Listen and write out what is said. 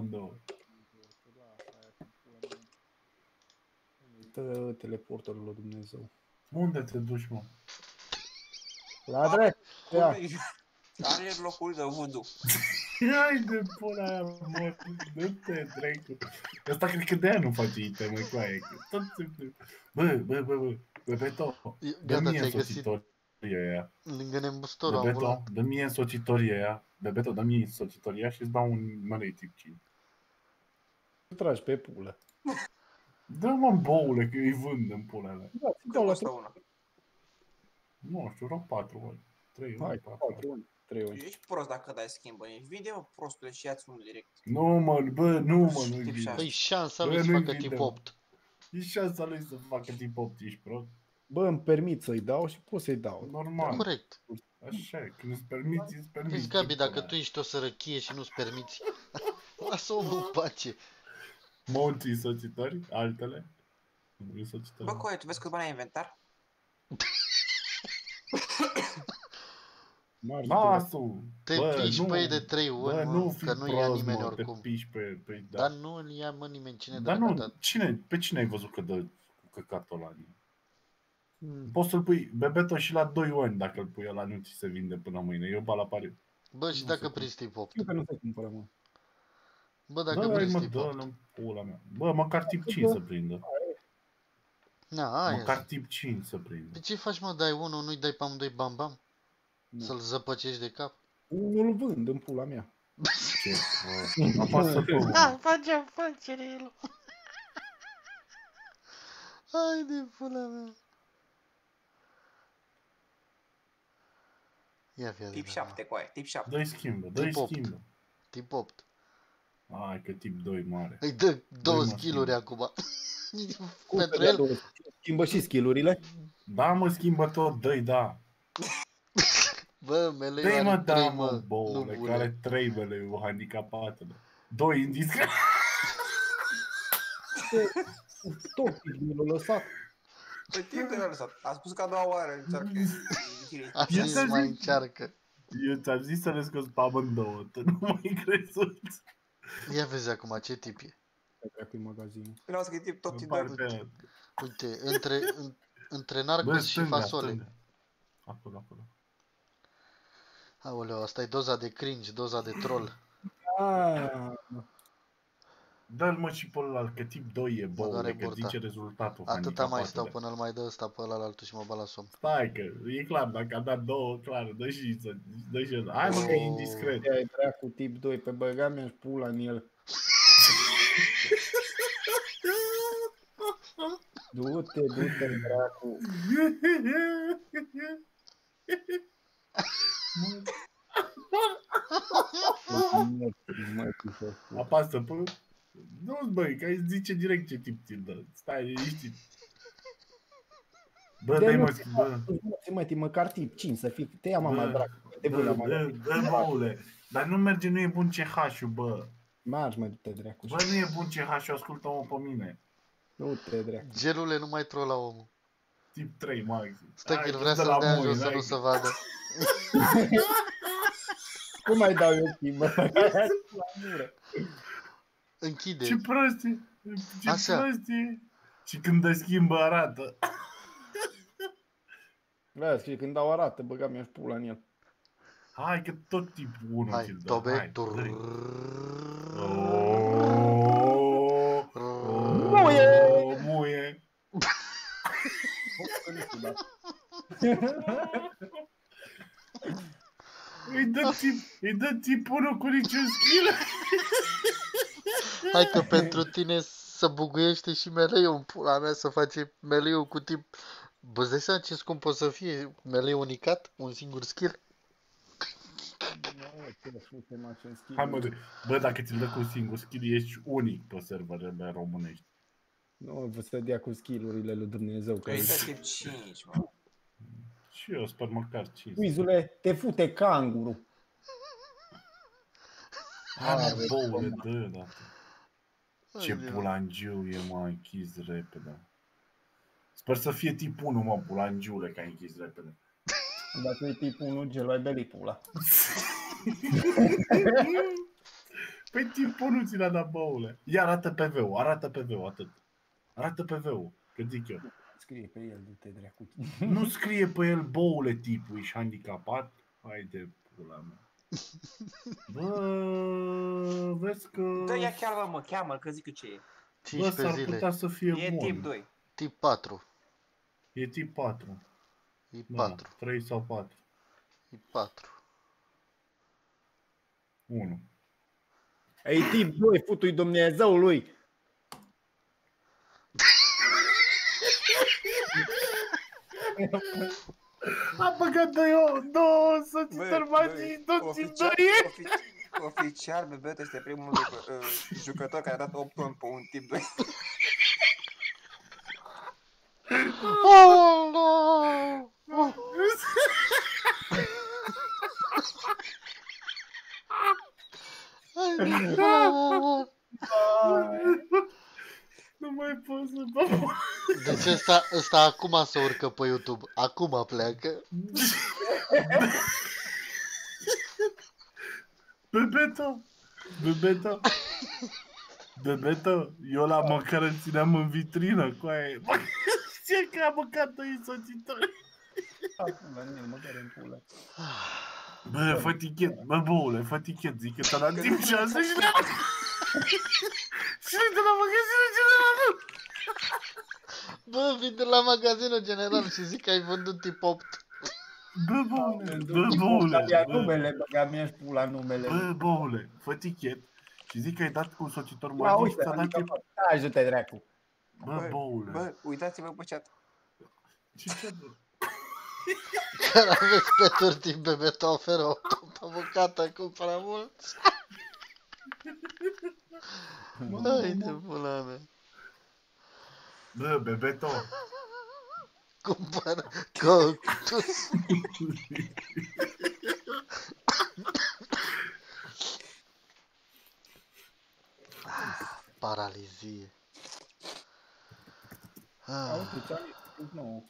amândouă. Uită teleportorul lui Dumnezeu. Unde te duci, mă? La drept! Ia. Are locul de voodoo. Hai de pula aia, mă, dă-te, dracu. Asta cred că de-aia nu face item, mă, cu aia. că Tot se... Bă, bă, bă, bă, Bebeto, I- dă Gata, mie ți-ai găsit însoțitoria aia. lângă nemustorul Bebeto, ambulant. dă mie însoțitoria aia. Bebeto, dă mie însoțitoria și îți dau un mărei tip 5. Tu tragi pe pulă. Dă-mă boule, că îi vând în pula mea. Da, ți Cât dau la costă trei. una? Nu știu, rog 4 ori. 3 Hai, ori, 4 ori. 4 ori, 3 ori. Ești prost dacă dai schimbă. Ești vinde, mă, prostule, și ia-ți unul direct. Nu, mă, bă, nu, mă, nu-i Tip bine. șase. Păi șansa Bă, lui să nu-i facă bine, tip mă. 8. E șansa lui să facă tip 8, ești prost. Bă, îmi permit să-i dau și pot să-i dau. Normal. Corect. Așa e, când îți permiți, îți permiți. Vezi, Gabi, tipul dacă ăla. tu ești o sărăchie și nu-ți permiți, lasă omul în pace. Monți însoțitori, altele. Însoțitori. Bă, Coe, tu vezi cât bani ai în inventar? Mari Nasul! Te Bă, piși nu, pe ei de 3 ori, Bă, mă, nu fi că nu ia prost, nimeni mă, oricum. Te piși pe, pe da. Dar nu îl ia, mă, nimeni. Cine Dar dă nu, dat? cine, pe cine ai văzut că dă cu căcatul ăla? Mm. Poți să-l pui Bebeto și la 2 ani dacă îl pui ăla nu ți se vinde până mâine. Eu ba la pariu. Bă, și Nu dacă se prinzi tip 8? Știu că nu se cumpără, mă. Bă, dacă Dă-i prinzi mă, tip dă 8. în pula mea. Bă, măcar tip 5 să prindă. Na, aia. Măcar tip 5 să prindă. Pe ce faci, mă, dai unul, nu-i dai pe amândoi bam bam? Nu. Să-l zăpăcești de cap? Unul vând în pula mea. Ce? Bă, Apasă pe unul. Da, face afacere el. Hai de pula mea. Ia fi Tip 7, Coe, tip 7. Dă-i schimbă, dă-i Tip opt. schimbă. Tip 8. Hai că tip 2 mare. Îi dă două mă, skill-uri schimbă. acum. Cum Pentru să dea el, două? Schimbă și skillurile. Da, mă, schimbă tot, dă-i, da. bă, melei Dă-i, mă, are da, trei, mă, mă, nu boule, bune. care trei mele o handicapată. da. Doi indiscret. Tot skillul lăsat. Păi timp de l-a lăsat. A spus că a doua oară încearcă. A Ia zis să mai zic. încearcă. Eu ți-am zis să le scos pe amândouă, tu nu mai crezut. Ia vezi acum ce tip e. Dracu-i magazinul. Când au scris tip tot Îmi tip pare 2. pe... Uite, între, în, între Bă, narcos și stânga, fasole. stânga. Acolo, acolo. Aoleu, asta e doza de cringe, doza de troll. Ah, Dă-l mă și pe ălalt, că tip 2 e doare boule, că burta. zice rezultatul Atâta mai stau handicapatele. până îl mai dă ăsta pe ăla altul și mă bat la somn. Stai că, e clar, dacă a dat două, clar, dă și să, dă și ăla. Hai mă că e Oh. indiscret. ia dracu tip 2 pe băga mea și pula în el. Du-te, du-te, dracu. Mai cu Apasă pe... Nu-ți băi, că ai zice direct ce tip ți dă. Stai, liniștit. Bă, De dai nu- mă, bă, Ți mă, măcar tip 5 să fii. Te ia mama Bă, dracu. De dă, bună dă, mă. dă, boule. Dar nu merge, nu e bun CH-ul, bă. Margi, mă, du-te, dracu. Bă, nu e bun CH-ul, ascultă-mă pe mine. Du-te, dracu. Gelule nu mai trolla omul. Tip 3, maxim. Stă că Hai, el vrea dă să-l la dea moi, jos să n-ai nu că- se vadă. Cum mai dau eu timp, bă? La mură. Închide. Ce prost e. Ce Așa. prost e. Și când te schimbă arată. Vezi, și când dau arată, băga mi-aș pula în el. Hai că tot tip 1 Hai, ți-l dă. tobe. Hai, Tur- dă-i. Oh, Muie! Muie. Îi dă tip, îi dă tip 1 cu niciun skill. Hai că pentru tine să buguiește și meleiul în pula mea să face meleiul cu tip... Bă, îți dai seama ce scump o să fie meleiul unicat? Un singur skill? Hai mă, de- bă, dacă ți-l dă cu un singur skill, ești unic pe serverele românești. Nu, vă să dea cu skillurile lui Dumnezeu. Că Că este tip 5, mă. Și eu sper măcar 5. Uizule, te fute canguru. Hai mă, boule, dă, da. Ce Aoleu. bulangiu e, mă, închis repede. Sper să fie tip 1, mă, bulangiule, că ai închis repede. Dacă e tipul 1, gel ai beli pula. Păi tipul nu ți l-a dat băule. Ia arată PV-ul, arată PV-ul, atât. Arată PV-ul, că zic eu. Scrie pe el, du-te dracu. Nu scrie pe el boule tipul, ești handicapat? Haide, pula mea. Bă, vezi că... Da, ia chiar mă, cheamă că zic că ce e. Bă, 15 s-ar zile. putea să fie E bun. tip 2. Tip 4. E tip 4. E Da, 4. 3 sau 4. E 4. 1. Ei, tip 2, futui Dumnezeului. A băgat de eu două soțitori magii, tot tip 2. Oficial, Bebeto este primul jucă- uh, jucător care a dat 8 toni pe un tip 2. Oh, no! Nu mai pot să dau. Deci ăsta, ăsta acum se urcă pe YouTube. Acum pleacă. Bebeto! Bebeto! Bebeto, eu la măcar îl țineam în vitrină cu aia. Bă, Ce că a mâncat doi soțitori? Măcar în pulă. Bă, fă tichet, bă, boule, fă tichet, zic că ți-a dat timp și asta și le Și de la magazinul general. Bă, vin de la magazinul general și zic că ai vândut tip 8. Bă, boule, bă, boule, Ia bă, numele, băga mi pula numele. bă, boule, fă tichet și zic că ai dat cu un soțitor Ia magic și uite, ți-a dat adică, timp. ajută dracu. Bă, boule. Bă, uitați-vă pe chat. Ce ce, bă? Care aveți pe turtii bebeto oferă o topă bucată cu prea mult. Hai de pula mea. Bă, Bebeto, Cumpără cactus. Ah, Paralizie. Ah, Auzi, ce ai spus nou